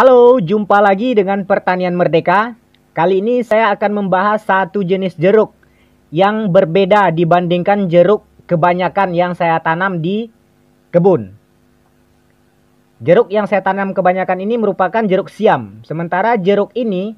Halo, jumpa lagi dengan Pertanian Merdeka. Kali ini saya akan membahas satu jenis jeruk yang berbeda dibandingkan jeruk kebanyakan yang saya tanam di kebun. Jeruk yang saya tanam kebanyakan ini merupakan jeruk siam. Sementara jeruk ini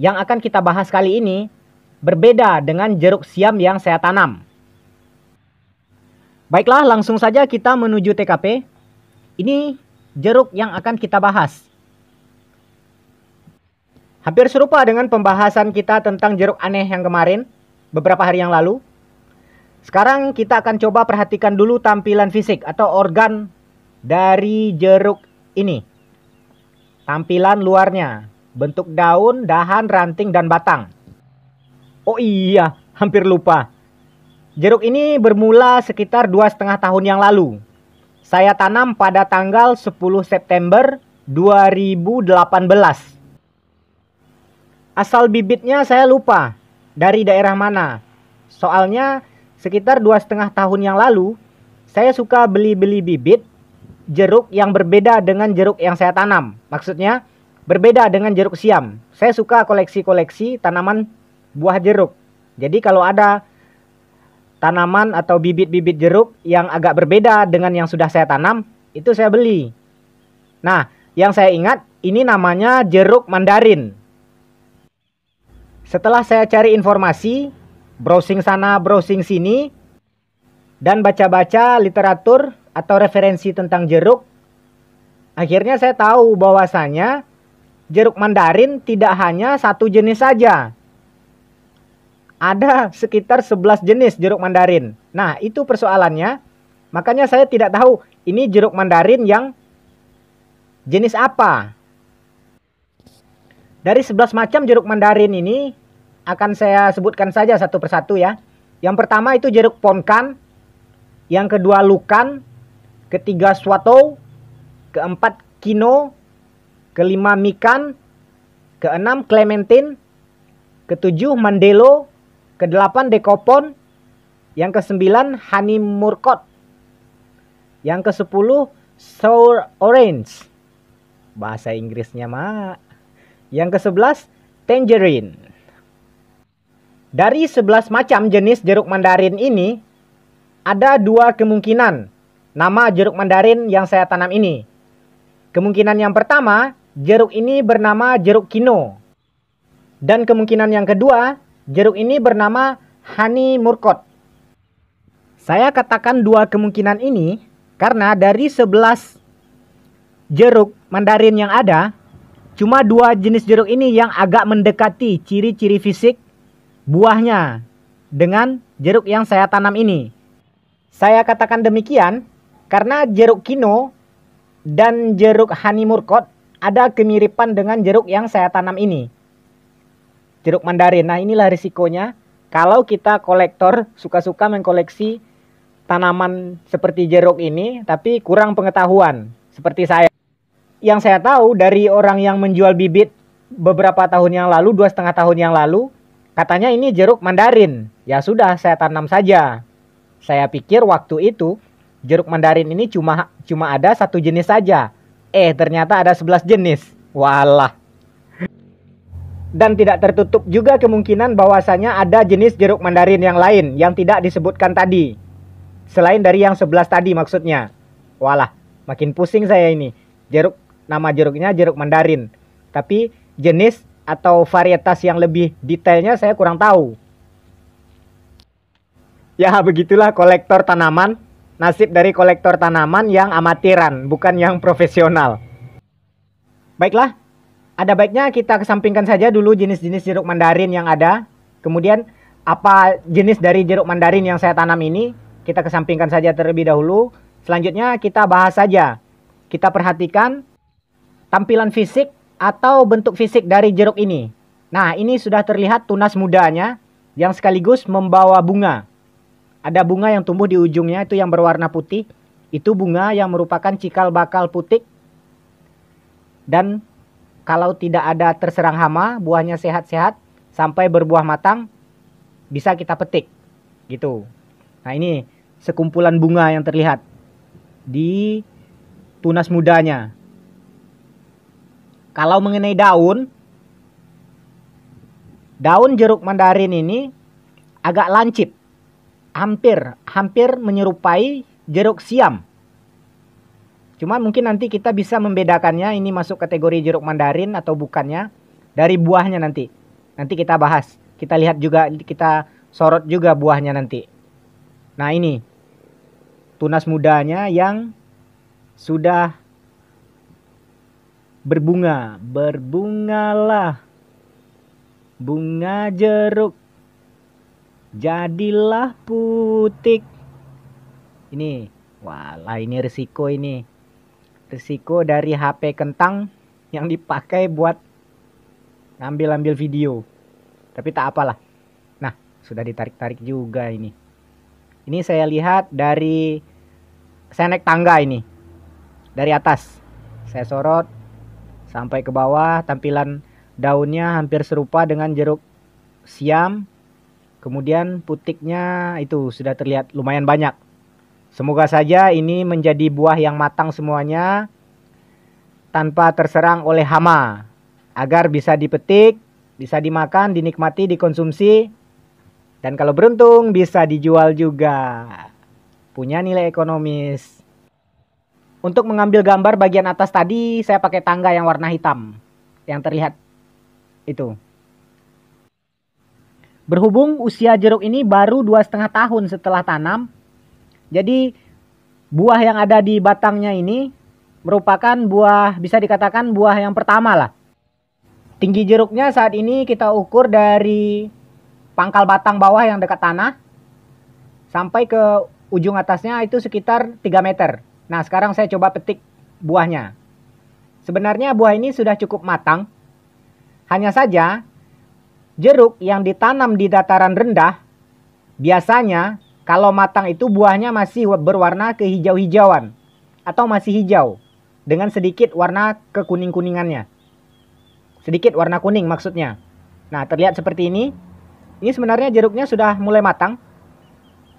yang akan kita bahas kali ini berbeda dengan jeruk siam yang saya tanam. Baiklah, langsung saja kita menuju TKP. Ini jeruk yang akan kita bahas. Hampir serupa dengan pembahasan kita tentang jeruk aneh yang kemarin, beberapa hari yang lalu. Sekarang kita akan coba perhatikan dulu tampilan fisik atau organ dari jeruk ini. Tampilan luarnya, bentuk daun, dahan, ranting, dan batang. Oh iya, hampir lupa. Jeruk ini bermula sekitar dua setengah tahun yang lalu. Saya tanam pada tanggal 10 September 2018. Asal bibitnya saya lupa dari daerah mana. Soalnya sekitar dua setengah tahun yang lalu saya suka beli-beli bibit jeruk yang berbeda dengan jeruk yang saya tanam. Maksudnya berbeda dengan jeruk siam. Saya suka koleksi-koleksi tanaman buah jeruk. Jadi kalau ada tanaman atau bibit-bibit jeruk yang agak berbeda dengan yang sudah saya tanam, itu saya beli. Nah, yang saya ingat ini namanya jeruk mandarin. Setelah saya cari informasi, browsing sana, browsing sini, dan baca-baca literatur atau referensi tentang jeruk, akhirnya saya tahu bahwasanya jeruk mandarin tidak hanya satu jenis saja, ada sekitar 11 jenis jeruk mandarin. Nah, itu persoalannya. Makanya saya tidak tahu ini jeruk mandarin yang jenis apa. Dari 11 macam jeruk mandarin ini akan saya sebutkan saja satu persatu ya. Yang pertama itu jeruk ponkan, yang kedua lukan, ketiga swato, keempat kino, kelima mikan, keenam clementine, ketujuh mandelo, Kedelapan Dekopon. Yang kesembilan Honey Murkot. Yang kesepuluh Sour Orange. Bahasa Inggrisnya mah. Yang kesebelas Tangerine. Dari sebelas macam jenis jeruk mandarin ini, ada dua kemungkinan nama jeruk mandarin yang saya tanam ini. Kemungkinan yang pertama, jeruk ini bernama jeruk kino. Dan kemungkinan yang kedua, Jeruk ini bernama Honey Murkot. Saya katakan dua kemungkinan ini karena dari 11 jeruk mandarin yang ada, cuma dua jenis jeruk ini yang agak mendekati ciri-ciri fisik buahnya dengan jeruk yang saya tanam ini. Saya katakan demikian karena jeruk kino dan jeruk honey murkot ada kemiripan dengan jeruk yang saya tanam ini jeruk mandarin. Nah, inilah risikonya kalau kita kolektor suka-suka mengkoleksi tanaman seperti jeruk ini tapi kurang pengetahuan seperti saya. Yang saya tahu dari orang yang menjual bibit beberapa tahun yang lalu, dua setengah tahun yang lalu, katanya ini jeruk mandarin. Ya sudah, saya tanam saja. Saya pikir waktu itu jeruk mandarin ini cuma cuma ada satu jenis saja. Eh, ternyata ada 11 jenis. Walah. Dan tidak tertutup juga kemungkinan bahwasanya ada jenis jeruk mandarin yang lain yang tidak disebutkan tadi. Selain dari yang 11 tadi maksudnya. Walah, makin pusing saya ini. Jeruk nama jeruknya jeruk mandarin. Tapi jenis atau varietas yang lebih detailnya saya kurang tahu. Ya begitulah kolektor tanaman. Nasib dari kolektor tanaman yang amatiran, bukan yang profesional. Baiklah, ada baiknya kita kesampingkan saja dulu jenis-jenis jeruk mandarin yang ada. Kemudian apa jenis dari jeruk mandarin yang saya tanam ini kita kesampingkan saja terlebih dahulu. Selanjutnya kita bahas saja. Kita perhatikan tampilan fisik atau bentuk fisik dari jeruk ini. Nah, ini sudah terlihat tunas mudanya yang sekaligus membawa bunga. Ada bunga yang tumbuh di ujungnya itu yang berwarna putih. Itu bunga yang merupakan cikal bakal putik dan kalau tidak ada terserang hama, buahnya sehat-sehat sampai berbuah matang bisa kita petik. Gitu. Nah, ini sekumpulan bunga yang terlihat di tunas mudanya. Kalau mengenai daun, daun jeruk mandarin ini agak lancip. Hampir, hampir menyerupai jeruk siam. Cuma mungkin nanti kita bisa membedakannya ini masuk kategori jeruk mandarin atau bukannya dari buahnya nanti. Nanti kita bahas. Kita lihat juga kita sorot juga buahnya nanti. Nah, ini tunas mudanya yang sudah berbunga. Berbungalah bunga jeruk. Jadilah putik. Ini, walah ini risiko ini. Risiko dari HP kentang yang dipakai buat ngambil-ambil video. Tapi tak apalah. Nah, sudah ditarik-tarik juga ini. Ini saya lihat dari naik tangga ini. Dari atas. Saya sorot sampai ke bawah tampilan daunnya hampir serupa dengan jeruk siam. Kemudian putiknya itu sudah terlihat lumayan banyak. Semoga saja ini menjadi buah yang matang semuanya tanpa terserang oleh hama agar bisa dipetik, bisa dimakan, dinikmati, dikonsumsi dan kalau beruntung bisa dijual juga. Punya nilai ekonomis. Untuk mengambil gambar bagian atas tadi saya pakai tangga yang warna hitam yang terlihat itu. Berhubung usia jeruk ini baru dua setengah tahun setelah tanam, jadi buah yang ada di batangnya ini merupakan buah bisa dikatakan buah yang pertama lah. Tinggi jeruknya saat ini kita ukur dari pangkal batang bawah yang dekat tanah sampai ke ujung atasnya itu sekitar 3 meter. Nah, sekarang saya coba petik buahnya. Sebenarnya buah ini sudah cukup matang. Hanya saja, jeruk yang ditanam di dataran rendah, biasanya kalau matang itu buahnya masih berwarna kehijau-hijauan atau masih hijau dengan sedikit warna kekuning-kuningannya. Sedikit warna kuning maksudnya. Nah, terlihat seperti ini. Ini sebenarnya jeruknya sudah mulai matang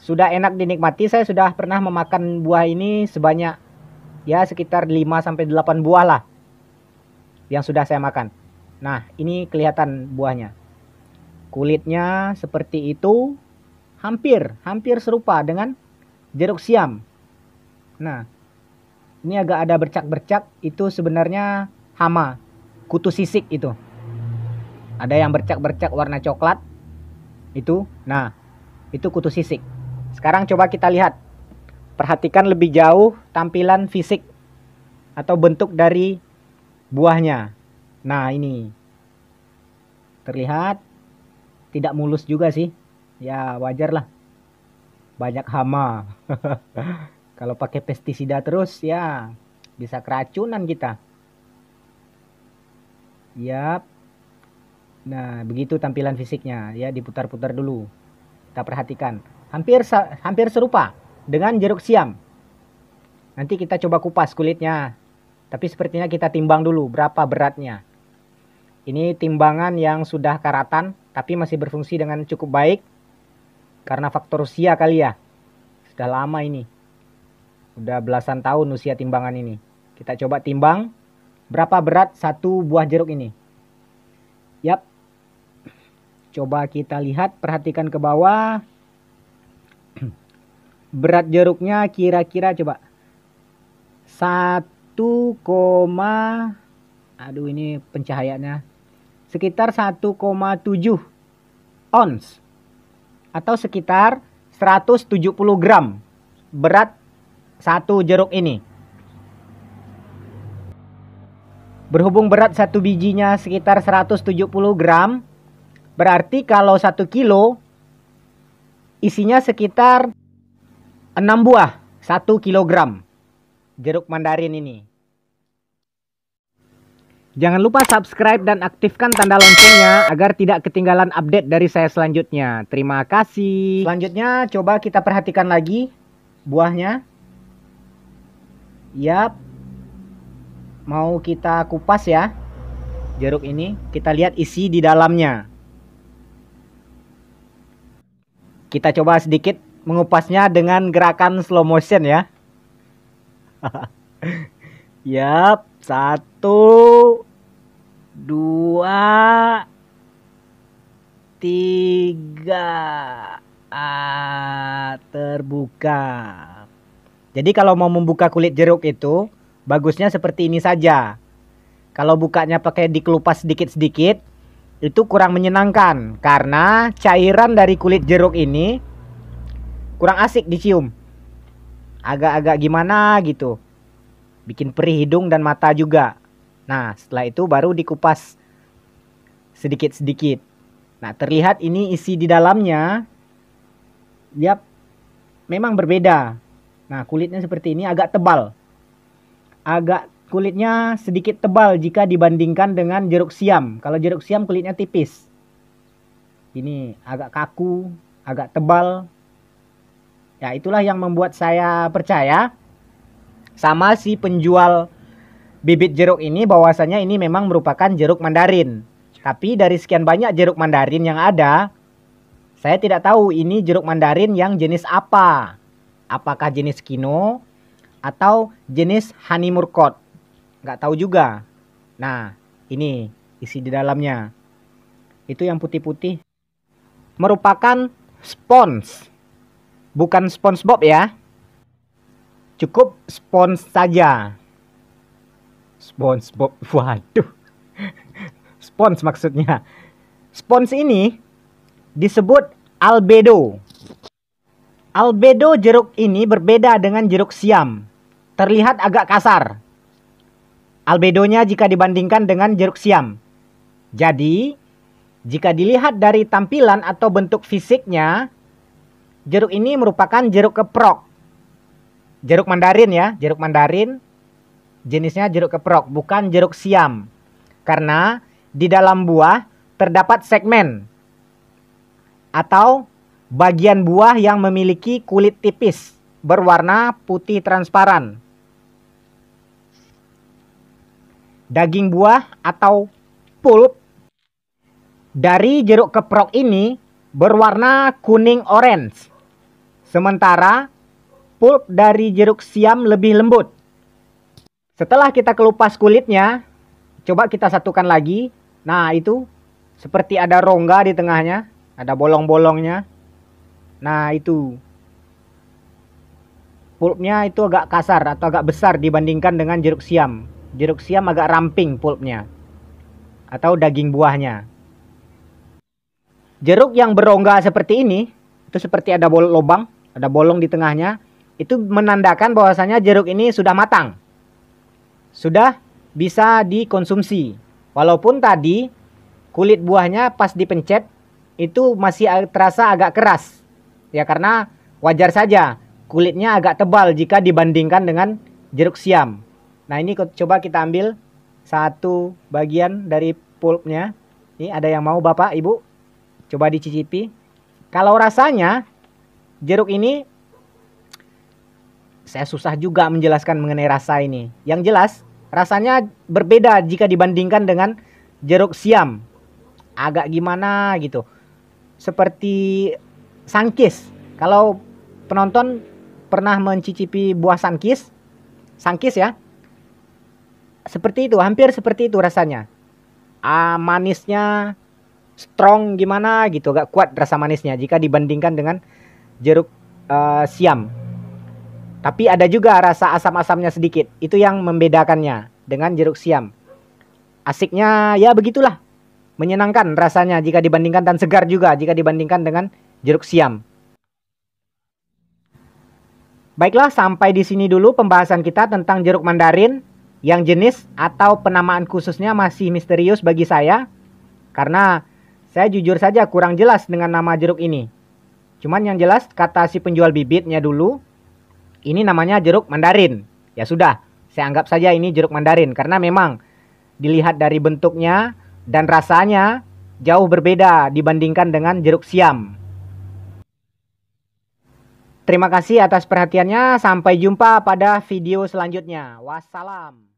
sudah enak dinikmati. Saya sudah pernah memakan buah ini sebanyak ya sekitar 5 sampai 8 buah lah yang sudah saya makan. Nah, ini kelihatan buahnya. Kulitnya seperti itu, hampir hampir serupa dengan jeruk siam. Nah, ini agak ada bercak-bercak itu sebenarnya hama, kutu sisik itu. Ada yang bercak-bercak warna coklat. Itu. Nah, itu kutu sisik. Sekarang coba kita lihat. Perhatikan lebih jauh tampilan fisik atau bentuk dari buahnya. Nah, ini. Terlihat tidak mulus juga sih. Ya, wajar lah. Banyak hama. Kalau pakai pestisida terus ya bisa keracunan kita. Yap. Nah, begitu tampilan fisiknya ya diputar-putar dulu. Kita perhatikan hampir hampir serupa dengan jeruk siam. Nanti kita coba kupas kulitnya. Tapi sepertinya kita timbang dulu berapa beratnya. Ini timbangan yang sudah karatan tapi masih berfungsi dengan cukup baik karena faktor usia kali ya. Sudah lama ini. Udah belasan tahun usia timbangan ini. Kita coba timbang berapa berat satu buah jeruk ini. Yap. Coba kita lihat, perhatikan ke bawah berat jeruknya kira-kira coba 1, aduh ini pencahayaannya sekitar 1,7 ons atau sekitar 170 gram berat satu jeruk ini. Berhubung berat satu bijinya sekitar 170 gram, berarti kalau satu kilo isinya sekitar 6 buah 1 kilogram jeruk mandarin ini. Jangan lupa subscribe dan aktifkan tanda loncengnya agar tidak ketinggalan update dari saya selanjutnya. Terima kasih. Selanjutnya coba kita perhatikan lagi buahnya. Yap. Mau kita kupas ya. Jeruk ini kita lihat isi di dalamnya. Kita coba sedikit mengupasnya dengan gerakan slow motion ya. Yap, satu, dua, tiga, ah, terbuka. Jadi kalau mau membuka kulit jeruk itu, bagusnya seperti ini saja. Kalau bukanya pakai dikelupas sedikit-sedikit, itu kurang menyenangkan karena cairan dari kulit jeruk ini kurang asik dicium. Agak-agak gimana gitu. Bikin perih hidung dan mata juga. Nah, setelah itu baru dikupas sedikit-sedikit. Nah, terlihat ini isi di dalamnya dia memang berbeda. Nah, kulitnya seperti ini agak tebal. Agak kulitnya sedikit tebal jika dibandingkan dengan jeruk siam. Kalau jeruk siam kulitnya tipis. Ini agak kaku, agak tebal. Ya, itulah yang membuat saya percaya sama si penjual bibit jeruk ini bahwasanya ini memang merupakan jeruk mandarin. Tapi dari sekian banyak jeruk mandarin yang ada, saya tidak tahu ini jeruk mandarin yang jenis apa. Apakah jenis kino atau jenis honey murkot? Nggak tahu juga. Nah, ini isi di dalamnya. Itu yang putih-putih. Merupakan spons. Bukan SpongeBob ya. Cukup spons saja. SpongeBob. Waduh. Spons maksudnya. Spons ini disebut albedo. Albedo jeruk ini berbeda dengan jeruk siam. Terlihat agak kasar. Albedonya jika dibandingkan dengan jeruk siam. Jadi, jika dilihat dari tampilan atau bentuk fisiknya, jeruk ini merupakan jeruk keprok. Jeruk mandarin ya, jeruk mandarin jenisnya jeruk keprok, bukan jeruk siam. Karena di dalam buah terdapat segmen atau bagian buah yang memiliki kulit tipis berwarna putih transparan. Daging buah atau pulp dari jeruk keprok ini berwarna kuning orange. Sementara pulp dari jeruk siam lebih lembut. Setelah kita kelupas kulitnya, coba kita satukan lagi. Nah, itu seperti ada rongga di tengahnya, ada bolong-bolongnya. Nah, itu. Pulpnya itu agak kasar atau agak besar dibandingkan dengan jeruk siam. Jeruk siam agak ramping pulpnya. Atau daging buahnya. Jeruk yang berongga seperti ini, itu seperti ada bol lubang, ada bolong di tengahnya, itu menandakan bahwasanya jeruk ini sudah matang sudah bisa dikonsumsi. Walaupun tadi kulit buahnya pas dipencet itu masih terasa agak keras. Ya karena wajar saja kulitnya agak tebal jika dibandingkan dengan jeruk siam. Nah ini coba kita ambil satu bagian dari pulpnya. Ini ada yang mau Bapak Ibu? Coba dicicipi. Kalau rasanya jeruk ini saya susah juga menjelaskan mengenai rasa ini. Yang jelas, rasanya berbeda jika dibandingkan dengan jeruk siam. Agak gimana gitu. Seperti sangkis. Kalau penonton pernah mencicipi buah sangkis, sangkis ya. Seperti itu, hampir seperti itu rasanya. Ah, manisnya strong gimana gitu, gak kuat rasa manisnya jika dibandingkan dengan jeruk uh, siam. Tapi ada juga rasa asam-asamnya sedikit. Itu yang membedakannya dengan jeruk siam. Asiknya ya begitulah. Menyenangkan rasanya jika dibandingkan dan segar juga jika dibandingkan dengan jeruk siam. Baiklah, sampai di sini dulu pembahasan kita tentang jeruk mandarin yang jenis atau penamaan khususnya masih misterius bagi saya karena saya jujur saja kurang jelas dengan nama jeruk ini. Cuman yang jelas kata si penjual bibitnya dulu ini namanya jeruk mandarin. Ya sudah, saya anggap saja ini jeruk mandarin karena memang dilihat dari bentuknya dan rasanya jauh berbeda dibandingkan dengan jeruk siam. Terima kasih atas perhatiannya. Sampai jumpa pada video selanjutnya. Wassalam.